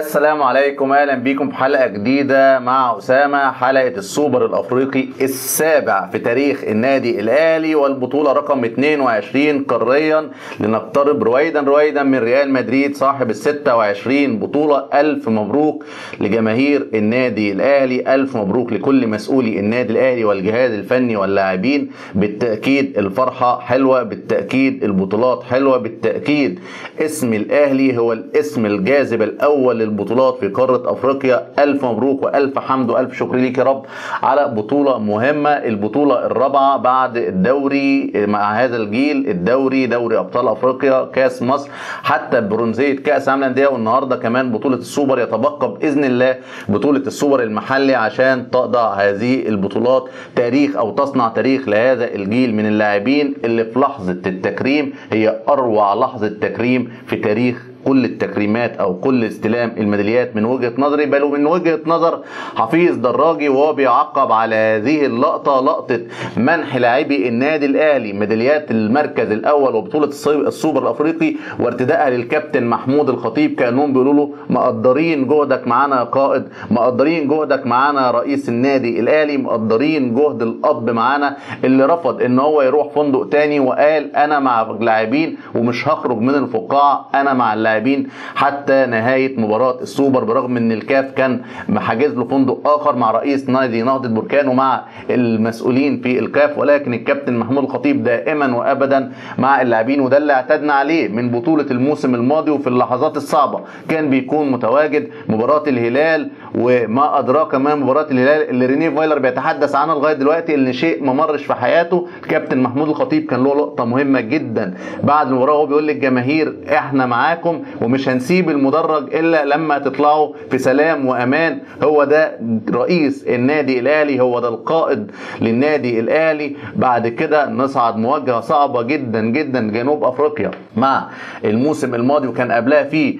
السلام عليكم أهلا بيكم في حلقة جديدة مع أسامة حلقة السوبر الأفريقي السابع في تاريخ النادي الأهلي والبطولة رقم 22 قاريا. لنقترب رويدا رويدا من ريال مدريد صاحب ال 26 بطولة. ألف مبروك لجماهير النادي الأهلي ألف مبروك لكل مسؤولي النادي الأهلي والجهاز الفني واللاعبين. بالتأكيد الفرحة حلوة بالتأكيد البطولات حلوة بالتأكيد اسم الأهلي هو الاسم الجاذب الأول للبطولات في قارة أفريقيا. ألف مبروك وألف حمد وألف شكر ليك يا رب على بطولة مهمة البطولة الرابعة بعد الدوري مع هذا الجيل الدوري دوري أبطال أفريقيا كأس مصر حتى برونزية كأس عالم الأندية. والنهاردة كمان بطولة السوبر يتبقى بإذن الله بطولة السوبر المحلي عشان تضع هذه البطولات. تاريخ أو تصنع تاريخ لهذا الجيل من اللاعبين اللي في لحظة التكريم هي أروع لحظة تكريم في تاريخ كل التكريمات أو كل استلام الميداليات من وجهة نظري بل ومن وجهة نظر حفيظ دراجي وهو بيعقب على هذه اللقطة لقطة منح لاعبي النادي الأهلي ميداليات المركز الأول وبطولة السوبر الأفريقي وارتدائها للكابتن محمود الخطيب. كانهم بيقولوا له مقدرين جهدك معانا يا قائد مقدرين جهدك معانا رئيس النادي الأهلي مقدرين جهد الأب معانا اللي رفض إن هو يروح فندق تاني. وقال أنا مع اللاعبين ومش هخرج من الفقاعة أنا مع اللاعبين. اللاعبين حتى نهاية مباراة السوبر برغم إن الكاف كان محجز له فندق آخر مع رئيس نادي نهضة بركان ومع المسؤولين في الكاف ولكن الكابتن محمود الخطيب دائما وابدا مع اللاعبين وده اللي اعتدنا عليه من بطولة الموسم الماضي وفي اللحظات الصعبة. كان بيكون متواجد مباراة الهلال وما أدراك ما مباراة الهلال اللي رينيه فايلر بيتحدث عنها لغاية دلوقتي ان شيء ما مرش في حياته. الكابتن محمود الخطيب كان له لقطة مهمة جدا بعد المباراة وهو بيقول للجماهير إحنا معاكم ومش هنسيب المدرج إلا لما تطلعوا في سلام وأمان. هو ده رئيس النادي الأهلي هو ده القائد للنادي الأهلي. بعد كده نصعد مواجهة صعبة جدا جدا جنوب أفريقيا مع الموسم الماضي وكان قبلها في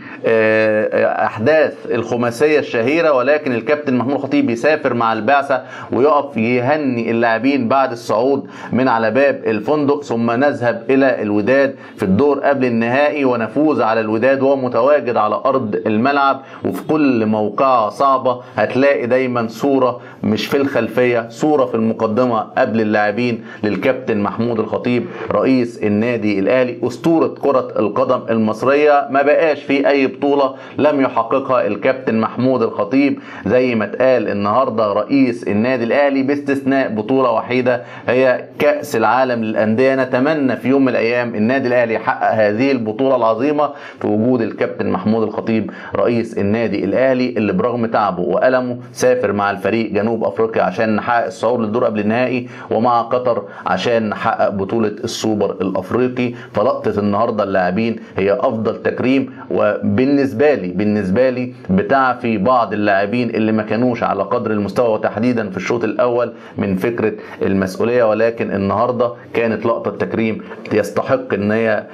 أحداث الخماسية الشهيرة. ولكن الكابتن محمود الخطيب بيسافر مع البعثة ويقف يهني اللاعبين بعد الصعود من على باب الفندق. ثم نذهب إلى الوداد في الدور قبل النهائي ونفوز على الوداد وهو متواجد على أرض الملعب وفي كل موقعة صعبة هتلاقي دايما صورة مش في الخلفية صورة في المقدمة قبل اللاعبين للكابتن محمود الخطيب رئيس النادي الأهلي أسطورة كرة القدم المصرية. ما بقاش في أي بطولة لم يحققها الكابتن محمود الخطيب. زي ما اتقال النهارده رئيس النادي الأهلي باستثناء بطولة وحيدة هي كأس العالم للأندية. نتمنى في يوم من الأيام النادي الأهلي يحقق هذه البطولة العظيمة. في وجود الكابتن محمود الخطيب رئيس النادي الأهلي اللي برغم تعبه وألمه سافر مع الفريق جنوب أفريقيا عشان نحقق الصعود للدور قبل النهائي ومع قطر عشان نحقق بطولة السوبر الأفريقي. فلقطة النهارده اللاعبين هي أفضل تكريم وبالنسبة لي بالنسبة لي بتعفي بعض اللاعبين اللي ما كانوش على قدر المستوى وتحديدا في الشوط الأول من فكرة المسؤولية. ولكن النهارده كانت لقطة تكريم يستحق إن هي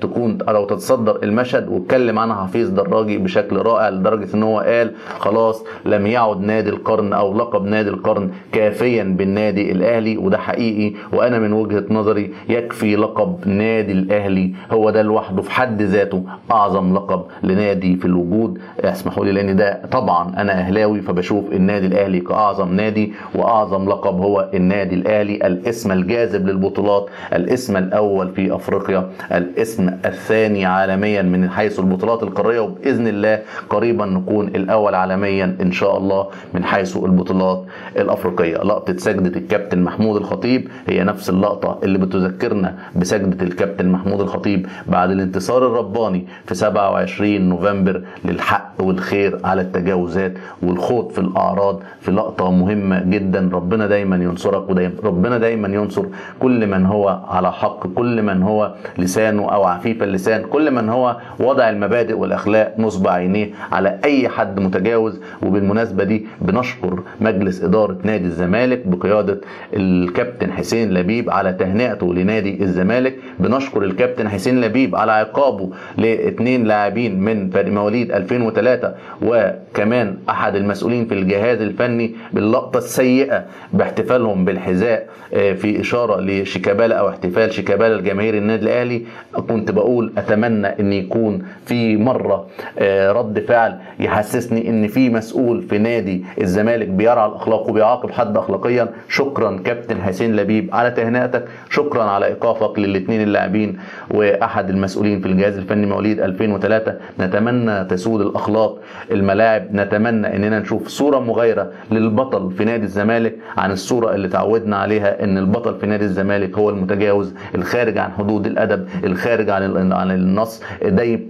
تكون أو تتصدر المشهد. واتكلم عنها حفيظ دراجي بشكل رائع لدرجة إن هو قال خلاص لم يعد نادي القرن أو لقب نادي القرن كافيا بالنادي الأهلي وده حقيقي وأنا من وجهة نظري يكفي لقب نادي الأهلي. هو ده لوحده في حد ذاته أعظم لقب لنادي في الوجود. اسمحوا لي لأن ده طبعا أنا أهلاوي فبشوف النادي الأهلي كأعظم نادي وأعظم لقب هو النادي الأهلي. الاسم الجاذب للبطولات الاسم الأول في أفريقيا الاسم الثاني عالميا من حيث البطولات القارية وبإذن الله قريبا نكون الأول عالميا إن شاء الله من حيث البطولات الأفريقية. لقطة سجدة الكابتن محمود الخطيب هي نفس اللقطة اللي بتذكرنا بسجدة الكابتن محمود الخطيب بعد الانتصار الرباني في 27 نوفمبر للحق والخير على التجاوزات والخوض في الأعراض في لقطة مهمة جدا. ربنا دايما ينصرك ودايما ربنا دايما ينصر كل من هو على حق كل من هو لسانه أو عفيف اللسان كل من هو وضع المبادئ والأخلاق نصب عينيه على أي حد متجاوز وبالمناسبة دي بنشكر مجلس إدارة نادي الزمالك بقيادة الكابتن حسين لبيب على تهنئته لنادي الزمالك. بنشكر الكابتن حسين لبيب على عقابه لاثنين لاعبين من مواليد 2003 وكمان أحد المسؤولين في الجهاز الفني باللقطة السيئة باحتفالهم بالحذاء آه، في إشارة لشيكابالا أو احتفال شيكابالا لجماهير النادي الأهلي. كنت بقول أتمنى أن يكون في مرة آه، رد فعل يحسسني إن في مسؤول في نادي الزمالك بيرعى الأخلاق وبيعاقب حد اخلاقيا. شكرا كابتن حسين لبيب على تهنئتك. شكرا على إيقافك للاثنين اللاعبين وأحد المسؤولين في الجهاز الفني مواليد 2003 نتمنى تسود الأخلاق الملاعب. نتمنى إننا نشوف صورة مغايرة للبطل في نادي الزمالك عن الصورة اللي تعودنا عليها إن البطل في نادي الزمالك هو المتجاوز الخارج عن حدود الأدب الخارج عن عن النص. دايما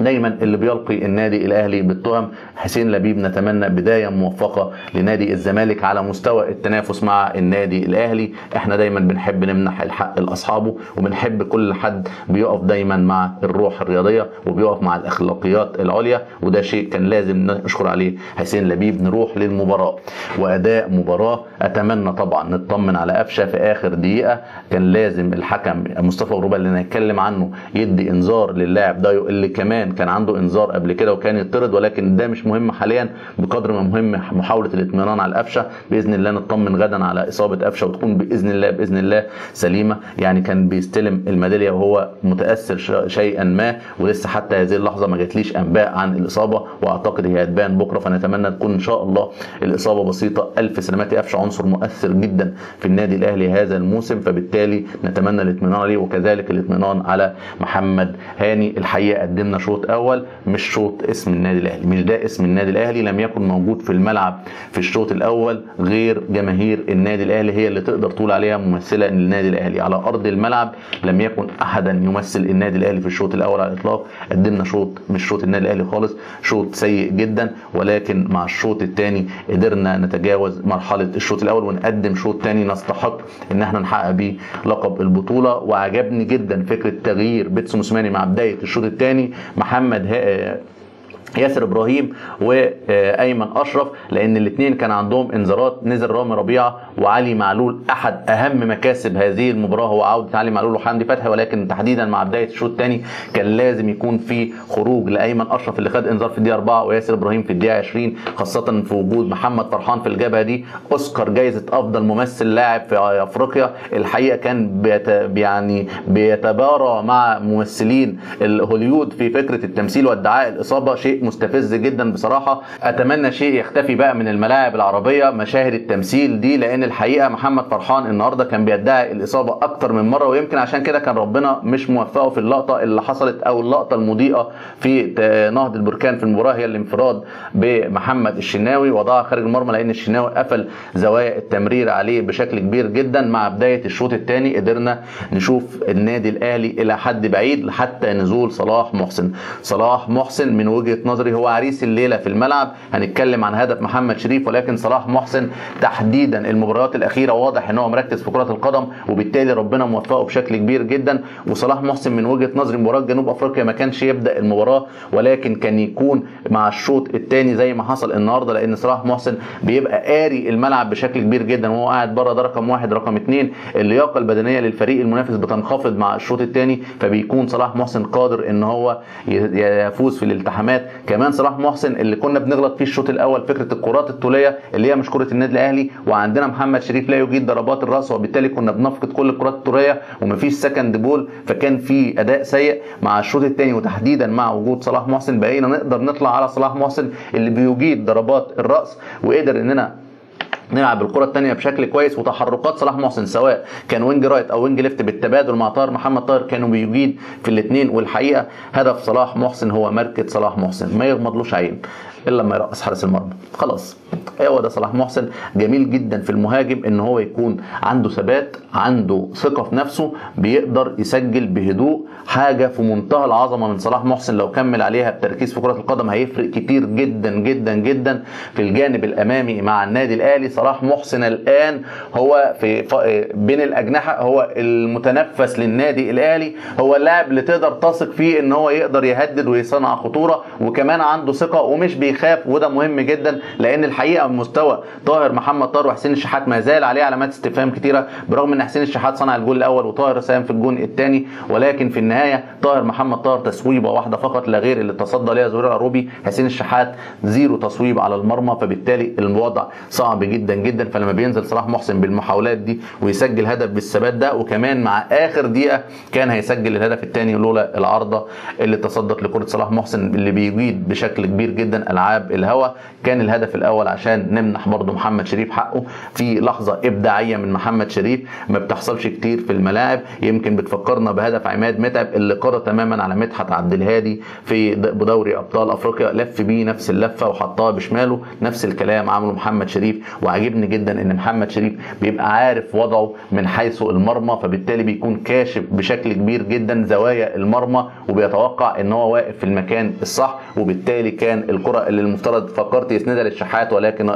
دايما اللي بيلقي النادي الأهلي بالتهم حسين لبيب نتمنى بداية موفقة لنادي الزمالك على مستوى التنافس مع النادي الأهلي. إحنا دايما بنحب نمنح الحق لأصحابه وبنحب كل حد بيقف دايما مع الروح الرياضية وبيقف مع الأخلاقيات العليا وده شيء كان لازم نشكر عليه حسين لبيب. نروح للمباراة وأداء مباراة. أتمنى طبعا نطمن على قفشة في آخر دقيقة. كان لازم الحكم مصطفى غروبه اللي هنتكلم عنه يدي إنذار للاعب دايو اللي كمان كان عنده إنذار قبل كده وكان يطرد ولكن ده مش مهم حاليا بقدر ما مهم محاولة الاطمئنان على قفشه بإذن الله نطمن غدا على إصابة قفشة وتكون بإذن الله بإذن الله سليمة. يعني كان بيستلم الميدالية وهو متأثر شيئا ما ولسه حتى هذه اللحظة ما جاتليش أنباء عن الإصابة وأعتقد هي هتبان بكرة. فنتمنى تكون إن شاء الله الإصابة بسيطة. ألف سلامات قفشة عنصر مؤثر جدا في النادي الأهلي هذا الموسم. فبالتالي نتمنى الاطمئنان عليه وكذلك الاطمئنان على محمد هاني. الحقيقة قدمنا شوط أول مش شوط اسم النادي الأهلي. مش ده اسم النادي الأهلي لم يكن موجود في الملعب في الشوط الأول غير جماهير النادي الأهلي هي اللي تقدر تقول عليها ممثلة للنادي الأهلي. على أرض الملعب لم يكن أحدا يمثل النادي الأهلي في الشوط الأول على الإطلاق. قدمنا شوط مش شوط النادي الأهلي خالص شوط سيء جدا ولكن مع الشوط الثاني قدرنا نتجاوز مرحلة الشوط الأول ونقدم شوط ثاني نستحق إن إحنا نحقق بيه لقب البطولة. وعجبني جدا فكرة تغيير بيتسو موسيماني مع بداية الشوط الثاني محمد ياسر إبراهيم وأيمن أشرف لأن الاثنين كان عندهم انذارات. نزل رامي ربيعة وعلي معلول أحد أهم مكاسب هذه المباراة. هو عوده علي معلول وحمدي فتحي ولكن تحديدا مع بداية الشوط الثاني كان لازم يكون في خروج لأيمن أشرف اللي خد انذار في الدقيقة 4 وياسر إبراهيم في الدقيقة 20 خاصة في وجود محمد فرحان في الجبهة دي. أوسكار جائزه أفضل ممثل لاعب في أفريقيا. الحقيقة كان بيت يعني بيتبارى مع ممثلين الهوليود في فكرة التمثيل وادعاء الإصابة شيء مستفز جدا بصراحة. أتمنى شيء يختفي بقى من الملاعب العربية. مشاهد التمثيل دي لأن الحقيقة محمد فرحان النهارده كان بيدعي الإصابة أكتر من مرة ويمكن عشان كده كان ربنا مش موفقه في اللقطة اللي حصلت أو اللقطة المضيئة في نهضة البركان في المباراة هي الانفراد بمحمد الشناوي. وضعها خارج المرمى لأن الشناوي قفل زوايا التمرير عليه بشكل كبير جدا. مع بداية الشوط الثاني قدرنا نشوف النادي الأهلي إلى حد بعيد حتى نزول صلاح محسن. صلاح محسن من وجهة نظري هو عريس الليلة في الملعب. هنتكلم عن هدف محمد شريف ولكن صلاح محسن تحديدا المباريات الأخيرة. واضح إن هو مركز في كرة القدم وبالتالي ربنا موفقه بشكل كبير جدا. وصلاح محسن من وجهة نظري مباراة جنوب أفريقيا ما كانش يبدأ المباراة ولكن كان يكون مع الشوط الثاني زي ما حصل النهارده لأن صلاح محسن بيبقى قاري الملعب بشكل كبير جدا. وهو قاعد بره ده رقم واحد. رقم اثنين اللياقة البدنية للفريق المنافس بتنخفض مع الشوط الثاني فبيكون صلاح محسن قادر إن هو يفوز في الالتحامات. كمان صلاح محسن اللي كنا بنغلط فيه الشوط الأول فكرة الكرات الطوليه اللي هي مش كره النادي الأهلي وعندنا محمد شريف لا يجيد ضربات الرأس وبالتالي كنا بنفقد كل الكرات الطوليه ومفيش سكند بول فكان في أداء سيء مع الشوط الثاني وتحديدا مع وجود صلاح محسن. بقينا نقدر نطلع على صلاح محسن اللي بيجيد ضربات الرأس وقدر إننا نلعب الكره الثانية بشكل كويس وتحركات صلاح محسن سواء كان wing right أو wing left بالتبادل مع طاهر محمد. طاهر كانوا بيجيد في الاثنين والحقيقة هدف صلاح محسن هو ماركه صلاح محسن ما يغمضلوش عين إلا لما يرقص حارس المرمى. خلاص هو ده صلاح محسن؟ جميل جدا في المهاجم إن هو يكون عنده ثبات عنده ثقة في نفسه بيقدر يسجل بهدوء حاجة في منتهى العظمة من صلاح محسن لو كمل عليها بتركيز في كرة القدم هيفرق كتير جدا جدا جدا في الجانب الأمامي مع النادي الأهلي. صلاح محسن الآن هو في ف- بين الأجنحة هو المتنفس للنادي الأهلي هو اللاعب اللي تقدر تثق فيه إن هو يقدر يهدد ويصنع خطورة وكمان عنده ثقة ومش بيخاف وده مهم جدا لأن الحقيقة مستوى طاهر محمد طاهر وحسين الشحات ما زال عليه علامات استفهام كتيرة برغم إن حسين الشحات صنع الجول الأول وطاهر ساهم في الجول الثاني ولكن في النهاية طاهر محمد طاهر تصويبه واحدة فقط لا غير اللي تصدى ليها زهير العروبي حسين الشحات زيرو تصويب على المرمى فبالتالي الوضع صعب جدا. جدا فلما بينزل صلاح محسن بالمحاولات دي ويسجل هدف بالثبات ده وكمان مع آخر دقيقة كان هيسجل الهدف الثاني لولا العارضة اللي تصدت لكرة صلاح محسن اللي بيجيد بشكل كبير جدا ألعاب الهوا. كان الهدف الأول عشان نمنح برضه محمد شريف حقه في لحظة إبداعية من محمد شريف. ما بتحصلش كتير في الملاعب. يمكن بتفكرنا بهدف عماد متعب اللي قرى تماما على مدحت عبد الهادي في د- بدوري أبطال أفريقيا. لف بيه نفس اللفة وحطها بشماله. نفس الكلام عمله محمد شريف وعجبني جدا إن محمد شريف بيبقى عارف وضعه من حيث المرمى فبالتالي بيكون كاشف بشكل كبير جدا زوايا المرمى وبيتوقع إن هو واقف في المكان الصح وبالتالي كان الكرة اللي المفترض فكرت يسندها للشحات ولكن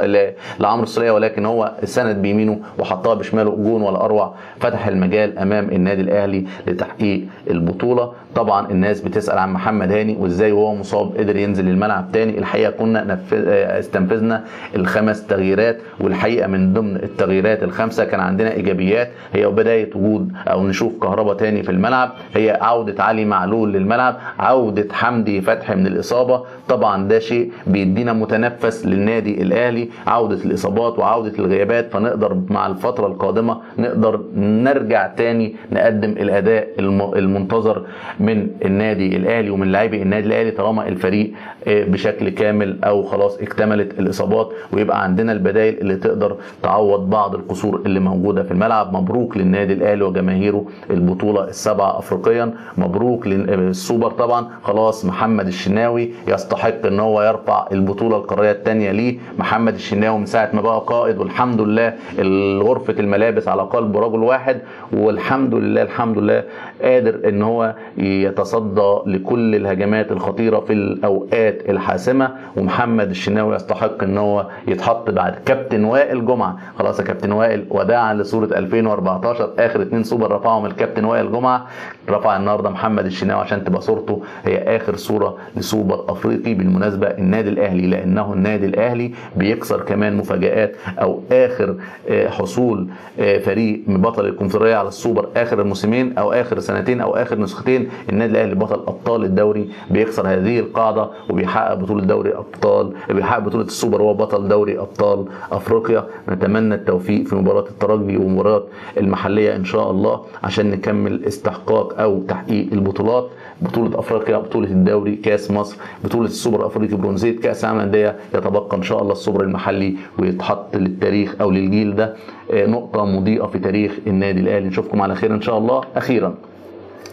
لعمرو السولية ولكن هو سند بيمينه وحطها بشماله جون ولا أروع فتح المجال أمام النادي الأهلي لتحقيق البطولة طبعا الناس بتسأل عن محمد هاني وإزاي وهو مصاب قدر ينزل الملعب تاني الحقيقة كنا. آه، استنفذنا الخمس تغييرات والحقيقة من ضمن التغييرات الخمسة كان عندنا إيجابيات هي بدايه وجود أو نشوف كهربا تاني في الملعب هي عودة علي معلول للملعب عودة حمدي فتحي من الإصابة طبعا ده شيء بيدينا متنفس للنادي الأهلي عودة الإصابات وعودة الغيابات فنقدر مع الفترة القادمة نقدر نرجع تاني نقدم الأداء الم- المنتظر من النادي الأهلي ومن لاعبي النادي الأهلي طالما الفريق آه، بشكل كامل أو خلاص اكتملت الإصابات ويبقى عندنا البدائل اللي تقدر تعوض بعض القصور اللي موجودة في الملعب. مبروك للنادي الأهلي وجماهيره البطولة السبعه افريقيا. مبروك للسوبر طبعا. خلاص محمد الشناوي يستحق إن هو يرفع البطولة القارية الثانية ليه. محمد الشناوي من ساعة ما بقى قائد والحمد لله غرفه الملابس على قلب رجل واحد والحمد لله الحمد لله قادر إن هو يتصدى لكل الهجمات الخطيرة في الأوقات الحاسمة. ومحمد الشناوي يستحق إن هو يتحط بعد كابتن وائل جمعة. خلاص يا كابتن وائل وداعا لصورة 2014 آخر اتنين سوبر رفعهم الكابتن وائل جمعة. رفع النهارده محمد الشناوي عشان تبقى صورته. هي آخر صورة لسوبر أفريقي بالمناسبة النادي الأهلي لأنه النادي الأهلي بيكسر كمان مفاجآت أو آخر آه، حصول آه، فريق من بطل الكونفدرالية على السوبر آخر الموسمين أو آخر سنتين أو آخر نسختين. النادي الأهلي بطل أبطال الدوري بيكسر هذه القاعدة وبيحقق بطولة دوري أبطال بيحقق بطولة السوبر. وهو بطل دوري أبطال أفريقيا. نتمنى التوفيق في مباراة الترجي ومباراة المحلية إن شاء الله عشان نكمل استحقاق أو تحقيق البطولات. بطولة أفريقيا بطولة الدوري كأس مصر بطولة السوبر الافريقي برونزيه كأس العالم للأندية يتبقى إن شاء الله السوبر المحلي ويتحط للتاريخ أو للجيل ده. آه، نقطة مضيئة في تاريخ النادي الأهلي. نشوفكم على خير إن شاء الله أخيرا.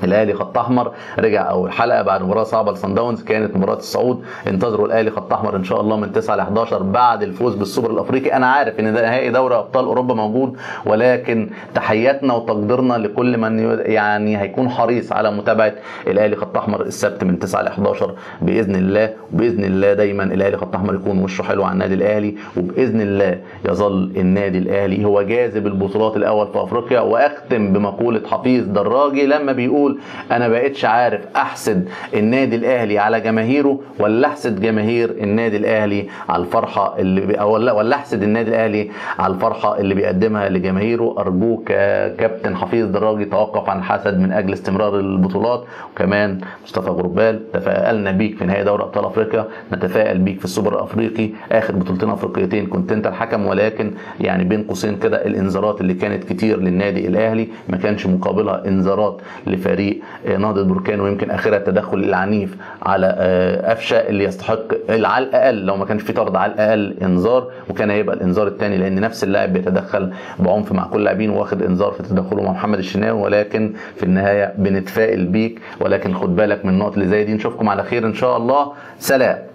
الأهلي خط أحمر رجع أول حلقة بعد مباراة صعبة لصن داونز كانت مباراة الصعود. انتظروا الأهلي خط أحمر إن شاء الله من 9 ل 11 بعد الفوز بالسوبر الأفريقي. أنا عارف إن ده نهائي دوري أبطال أوروبا موجود ولكن تحياتنا وتقديرنا لكل من يعني هيكون حريص على متابعة الأهلي خط أحمر السبت من 9 ل 11 بإذن الله وبإذن الله دايما الأهلي خط أحمر يكون وشه حلو على النادي الأهلي وبإذن الله يظل النادي الأهلي هو جاذب البطولات الأول في أفريقيا وأختم بمقولة حفيظ دراجي لما بيقول أنا بقتش عارف أحسد النادي الأهلي على جماهيره ولا أحسد جماهير النادي الأهلي على الفرحة اللي ولا ولا أحسد النادي الأهلي على الفرحة اللي بيقدمها لجماهيره. أرجوك يا كابتن حفيظ دراجي توقف عن الحسد من أجل استمرار البطولات. وكمان مصطفى غربال تفائلنا بيك في نهائي دوري أبطال أفريقيا نتفائل بيك في السوبر الأفريقي آخر بطولتين أفريقيتين كنت أنت الحكم ولكن يعني بين قوسين كده الإنذارات اللي كانت كتير للنادي الأهلي ما كانش مقابلها إنذارات لفريق آه، نهضة بركان ويمكن آخرها التدخل العنيف على آه، قفشة اللي يستحق على الأقل لو ما كانش في طرد على الأقل إنذار وكان هيبقى الإنذار الثاني لأن نفس اللاعب بيتدخل بعنف مع كل اللاعبين واخد إنذار في تدخله مع محمد الشناوي ولكن في النهاية بنتفائل بيك ولكن خد بالك من النقط اللي زي دي. نشوفكم على خير إن شاء الله. سلام.